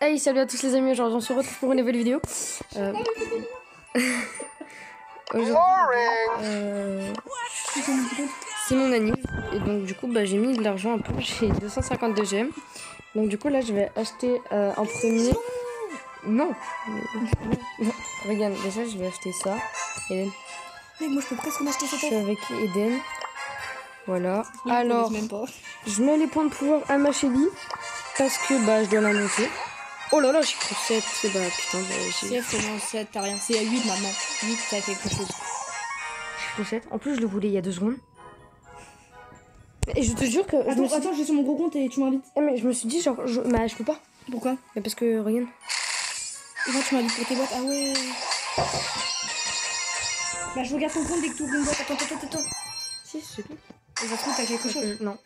Hey, salut à tous les amis, aujourd'hui on se retrouve pour une nouvelle vidéo. Euh... euh... c'est mon anniv et donc du coup bah, j'ai mis de l'argent un peu, j'ai 252 gemmes. Donc du coup là je vais acheter euh, en premier... Non, Regarde, déjà je vais acheter ça. Eden. Mec, moi je peux presque m'acheter Je cette suis avec Eden. Voilà. Je Alors, je mets les points de pouvoir à ma chérie parce que bah je dois la monter. Oh là là, j'ai pris 7. C'est bah putain, bah, j'ai c'est bon, 7, t'as rien. C'est à 8 maintenant. 8, t'as quelque chose. pris 7. En plus, je le voulais il y a deux secondes. Et je te jure que. je me Attends, suis attends, je vais sur mon gros compte et tu m'invites. Eh, mais je me suis dit, genre, je, bah, je peux pas. Pourquoi Mais parce que, regarde. Et moi, tu m'invites pour tes boîtes. Ah ouais. Bah, je regarde ton compte dès que tu ouvres une boîte. Attends, attends, attends, attends. Si, c'est tout. Et ça se trouve, t'as quelque chose. Euh, non.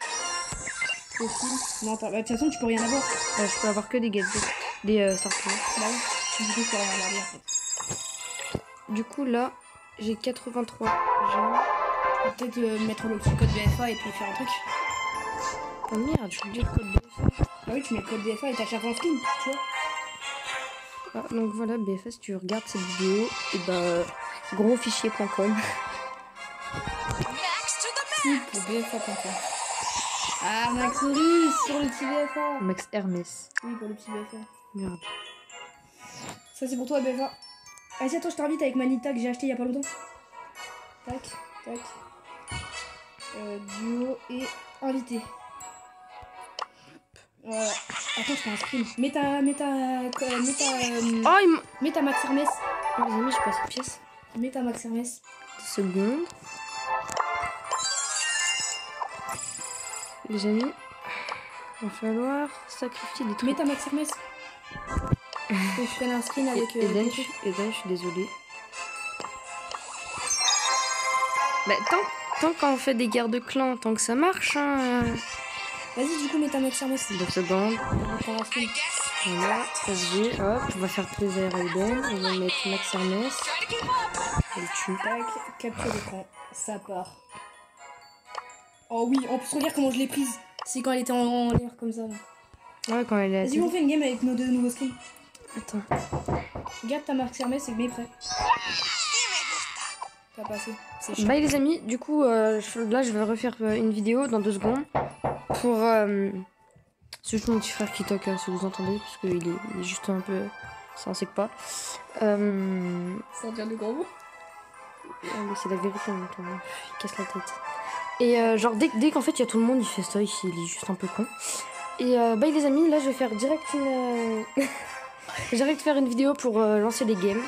Non, bah, de toute façon, tu peux rien avoir. Bah, je peux avoir que des gadgets. Des euh. Bah oui. Du coup, tu peux rien regarder en fait. Du coup, là, j'ai 83 gemmes. Peut-être euh, mettre le petit code BFA et puis faire un truc. Oh merde, j'ai oublié le code BFA. Bah oui, tu mets le code BFA et t'achètes un skin, tu vois. Ah, donc voilà, BFA, si tu regardes cette vidéo, et bah, grosfichier.com. Oui, pour BFA.com. Ah, Max Russe sur le petit BFA. Max Hermès. Oui, pour le petit BFA. Merde. Ça, c'est pour toi, BFA. Vas-y, attends, je t'invite avec Manita que j'ai acheté il y a pas longtemps. Tac, tac. Euh, duo et invité. Voilà. Attends, je fais un screen. Mets ta. Mets ta. euh, Mets ta. euh, Oh, il Mets ta Max Hermès. Oh, les amis, j'ai pas cette pièce. Mets ta Max Hermès. Deux secondes. Les amis, il va falloir sacrifier des Mets trucs. ta Max Hermès. Je fais un screen avec. Euh, Eden, je, trucs. Eden, je suis désolée. Bah, tant, tant qu'on fait des guerres de clans, tant que ça marche, hein. Vas-y, du coup, mets ta Max Hermès. Deux secondes. On va faire un screen. Voilà, hop, on va faire plaisir à Eden. On va mettre Max Hermès. Et tue. Tac, capture d'écran. Ça part. Oh oui, en plus, regarde comment je l'ai prise. C'est quand elle était en, en l'air comme ça. là. Ouais, quand elle est Vas-y, on fait une game avec nos deux nouveaux skins. Attends. Garde ta marque Hermès et mets prêt. T'as passé. Bye les amis, du coup euh, là je vais refaire euh, une vidéo dans deux secondes pour... Euh, c'est juste mon petit frère qui toque hein, si vous entendez parce qu'il est, il est juste un peu... Ça on sait que pas. Euh, Sans dire de gros mots. ah, mais c'est la vérité en même temps, hein. il casse la tête. Et euh, genre dès, dès qu'en fait il y a tout le monde il fait ça il est juste un peu con. Et euh, bye les amis, là je vais faire direct une... euh, direct faire une vidéo pour euh, lancer les games.